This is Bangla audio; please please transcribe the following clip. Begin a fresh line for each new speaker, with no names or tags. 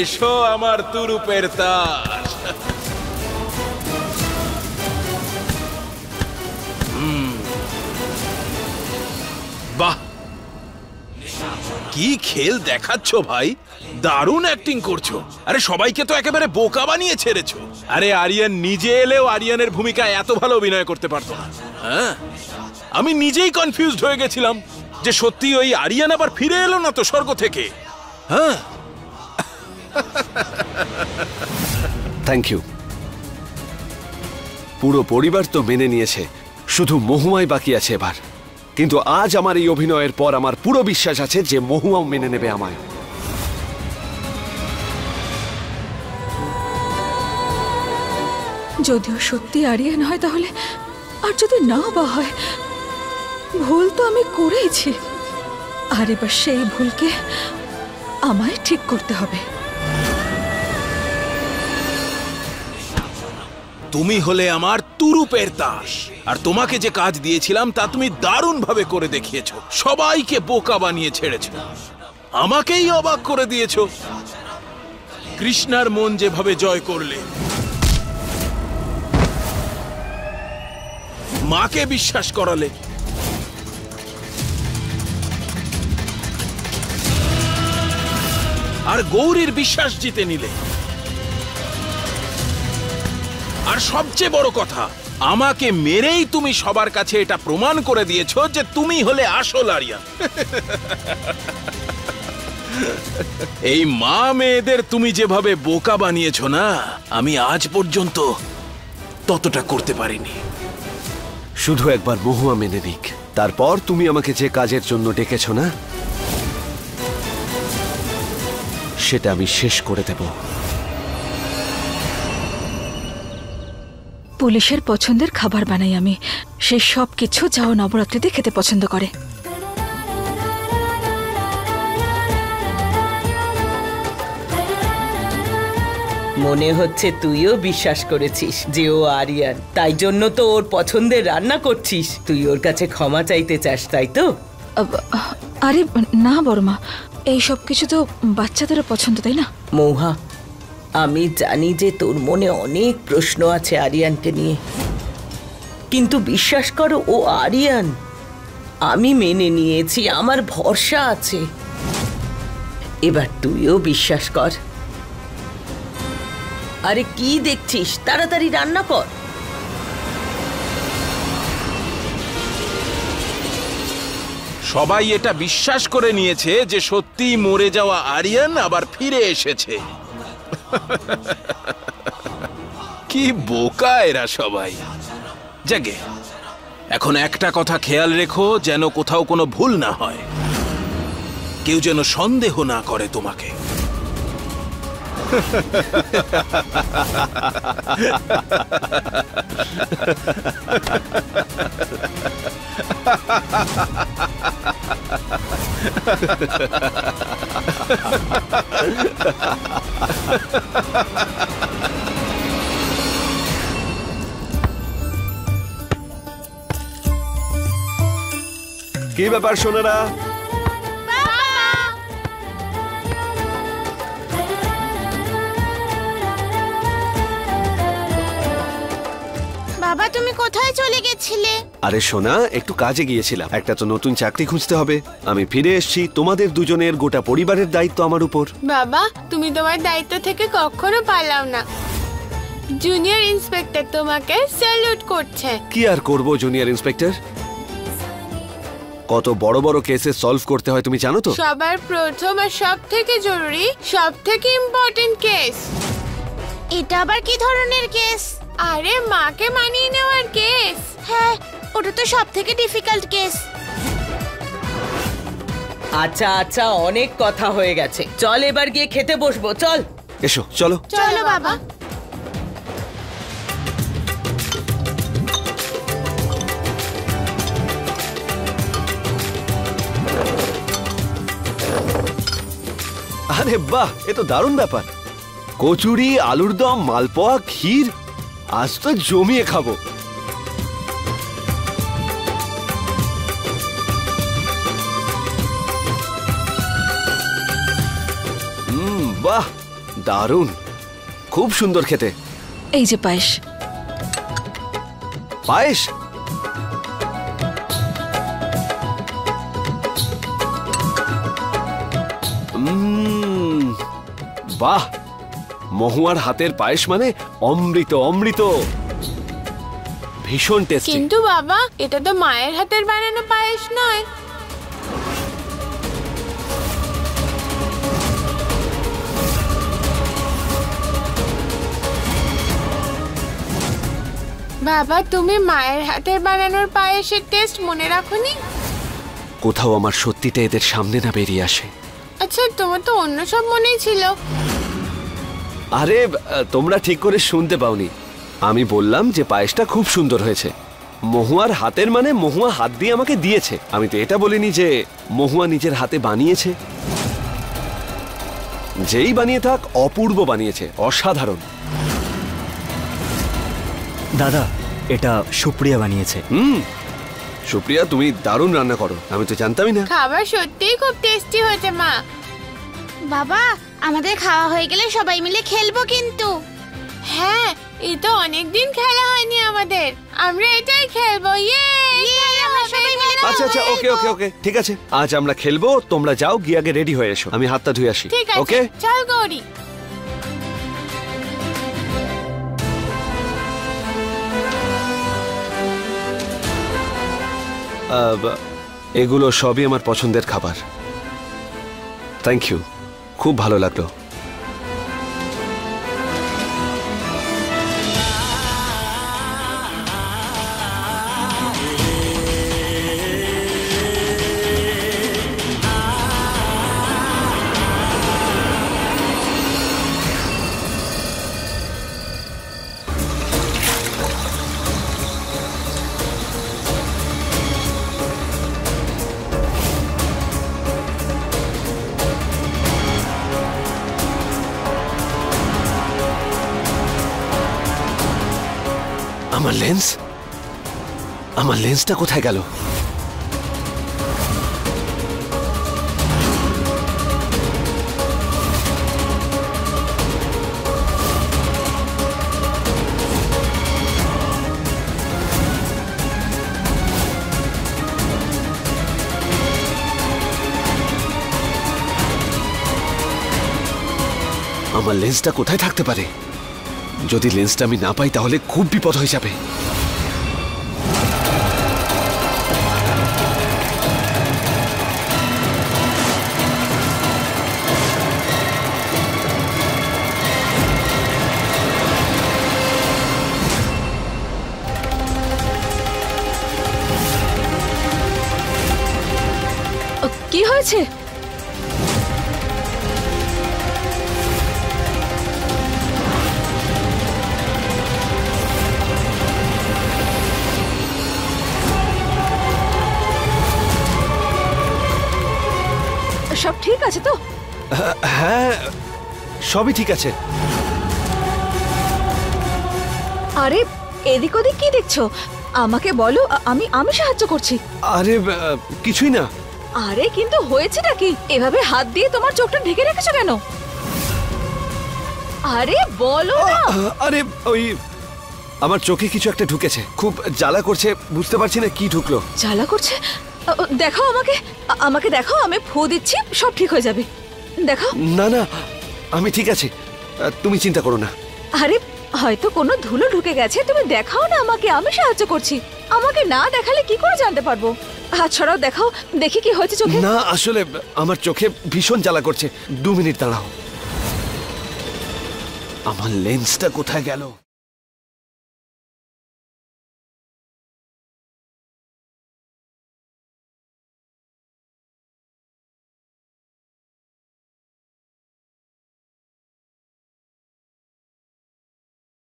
এসো আমার তুরুপের তার। কি খেল দেখাচ্ছ ভাই? দারুণ অ্যাক্টিং করছ। আরে সবাইকে তো একেবারে বোকা বানিয়ে ছেড়েছো। আরে আরিয়ান, নিজে এলেও আরিয়ানের ভূমিকা এত ভালো অভিনয় করতে পারতো না। হ্যাঁ? আমি নিজেই কনফিউজড হয়ে গেছিলাম যে সত্যি ওই আরিয়ান আবার ফিরে এলো না তো স্বর্গ থেকে। হ্যাঁ?
থ্যাংক ইউ পুরো পরিবার তো মেনে নিয়েছে। শুধু মহুমাই বাকি আছে এবার। কিন্তু আজ আমার এই অভিনয়ের পর আমার পুরো বিশ্বাস আছে যে মহুয়াও মেনে নেবে আমায়।
যদিও সত্যি আরিয়ান হয় তাহলে, আর যদি না বা হয়, ভুল তো আমি করেইছি। আর এবার সেই ভুলকে আমায় ঠিক করতে হবে।
তুমি হলে আমার তুরুপের দাস আর তোমাকে যে কাজ দিয়েছিলাম, তা তুমি দারুণ ভাবে করে দেখিয়েছো। সবাইকে বোকা বানিয়ে ছেড়েছো। আমাকেই অবাক করে দিয়েছ। কৃষ্ণার মন যেভাবে জয় করলে। মাকে বিশ্বাস করালে। আর গৌরীর বিশ্বাস জিতে নিলে। সবচেয়ে বড় কথা, আমাকে মেরেই তুমি সবার কাছে এটা প্রমাণ করে দিয়েছ যে তুমি হলে আসল আরিয়া। এই মা মেয়েদের তুমি যেভাবে বোকা বানিয়েছো না, আমি আজ পর্যন্ত ততটা করতে পারিনি।
শুধু একবার মহুয়া মেনে নিক, তারপর তুমি আমাকে যে কাজের জন্য ডেকেছ না, সেটা আমি শেষ করে দেব।
পুলিশের পছন্দের খাবার বানাই আমি। সে সব কিছু যাও নবরাত্রিতে খেতে পছন্দ করে।
মনে হচ্ছে তুইও বিশ্বাস করেছিস যে ও আরিয়ান। তাই জন্য তো ওর পছন্দের রান্না করছিস। তুই ওর কাছে ক্ষমা চাইতে চাস তাই তো?
আরে না বড়মা। এই সব কিছু তো বাচ্চাদেরও পছন্দ তাই না?
মৌহা আমি জানি যে তোর মনে অনেক প্রশ্ন আছে আরিয়ানকে নিয়ে। কিন্তু বিশ্বাস করো, ও আরিয়ান। আমি মেনে নিয়েছি, আমার ভরসা আছে। এবার তুইও বিশ্বাস কর। আরে কি দেখছিস? তাড়াতাড়ি রান্না কর।
সবাই এটা বিশ্বাস করে নিয়েছে যে সত্যি মরে যাওয়া আরিয়ান আবার ফিরে এসেছে। কি বোকা এরা সবাই। জাগে, এখন একটা কথা খেয়াল রেখো যেন কোথাও কোনো ভুল না হয়। কেউ যেন সন্দেহ না করে তোমাকে।
কি ব্যাপার সোনারা? আরে সোনা একটু কাজে গিয়েছিলাম। একটা তো নতুন চাকরি খুঁজতে হবে। আমি ফিরে এসেছি তোমাদের দুজনের গোটা পরিবারের দায়িত্ব আমার উপর।
বাবা তুমি তোমার দায়িত্ব থেকে কখনো পালাও না। জুনিয়র ইন্সপেক্টর তোমাকে স্যালুট করছে।
কি আর করব জুনিয়র ইন্সপেক্টর? কত বড় বড় কেসে সলভ করতে হয় তুমি জানো তো?
সবার প্রথম আর সব থেকে জরুরি সব থেকে ইম্পর্টেন্ট কেস।
এটা আবার কি ধরনের কেস?
আরে মাকে মানিয়ে নেওয়ার কেস।
ওটা তো সব থেকে ডিফিকাল্ট কেস
আচ্ছা আচ্ছা অনেক কথা হয়ে গেছে। চল এবার গিয়ে খেতে বসবো চল।
এসো চলো।
চলো বাবা।
আরে বাহ এ তো দারুণ ব্যাপার। কচুরি আলুর দম মালপোয়া ক্ষীর আজ তো জমিয়ে খাব। দারুণ। খুব সুন্দর খেতে।
এই যে পায়েস।
পায়েস? উম, বাহ! মহুয়ার হাতের পায়েস মানে অমৃত অমৃত। ভীষণ টেস্টি
কিন্তু বাবা এটা তো মায়ের হাতের বানানো পায়েস নয়। বাবা তুমি মায়ের হাতের বানানোর পায়েসের টেস্ট মনে রাখোনি?
কোথাও আমার সত্যিটা এদের সামনে না বেরিয়ে আসে।
আচ্ছা তোমার তো অন্য সব মনেই ছিল।
আরে তোমরা ঠিক করে শুনতে পাওনি। আমি বললাম যে পায়েসটা খুব সুন্দর হয়েছে। মহুয়ার হাতের মানে মহুয়া হাত দিয়ে আমাকে দিয়েছে। আমি তো এটা বলিনি যে মহুয়া নিজের হাতে বানিয়েছে। যেই বানিয়ে থাক অপূর্ব বানিয়েছে অসাধারণ।
দাদা এটা সুপ্রিয়া বানিয়েছে।
হুম সুপ্রিয়া তুমি দারুণ রান্না করো। আমি তো জানতামই না।
খাবার সত্যিই খুব টেস্টি হয়েছে মা।
বাবা আমাদের খাওয়া হয়ে গেলে সবাই মিলে খেলব কিন্তু।
হ্যাঁ এই তো অনেকদিন খেলা হয়নি আমাদের। আমরা এটাই খেলব ইয়ে!
আমরা সবাই মিলে
আচ্ছা আচ্ছা ওকে ওকে ওকে ঠিক আছে। আজ আমরা খেলব তোমরা যাও গিয়ে আগে রেডি হয়ে এসো। আমি হাতটা ধুয়ে আসি।
ঠিক আছে
ওকে?
চল গৌরী।
এগুলো সবই আমার পছন্দের খাবার। থ্যাংক ইউ খুব ভালো লাগল। আমার লেন্স আমার লেন্সটা কোথায় গেল? আমার লেন্সটা কোথায় থাকতে পারে? যদি লেন্সটা আমি না পাই তাহলে খুব বিপদ হয়ে যাবে।
ঠিক আছে তো?
হ্যাঁ সবই ঠিক আছে।
আরে এদিক ওদিক কি দেখছ? আমাকে বলো আমি আমি সাহায্য করছি।
আরে কিছুই না।
আরে কিন্তু হয়েছেটা কি? এভাবে হাত দিয়ে তোমার চোখটা ঢেকে রেখেছো কেন? আরে বলো না।
আরে ওই আমার চোখে কিছু একটা ঢুকেছে। খুব জ্বালা করছে বুঝতে পারছি না কি ঢুকলো।
জ্বালা করছে? দেখাও আমাকে। আমাকে দেখাও আমি ফু দিচ্ছি সব ঠিক হয়ে যাবে। দেখাও।
না না আমি ঠিক আছে। তুমি চিন্তা করো না।
আরে হয়তো কোনো ধুলো ঢুকে গেছে তুমি দেখাও না আমাকে আমি সাহায্য করছি। আমাকে না দেখালে কি করে জানতে পারব? হাত ছড়াও দেখাও দেখি কি হয়েছে চোখে।
না আসলে আমার চোখে ভীষণ জ্বালা করছে। দু মিনিট দাঁড়াও। আমার লেন্সটা কোথায় গেল?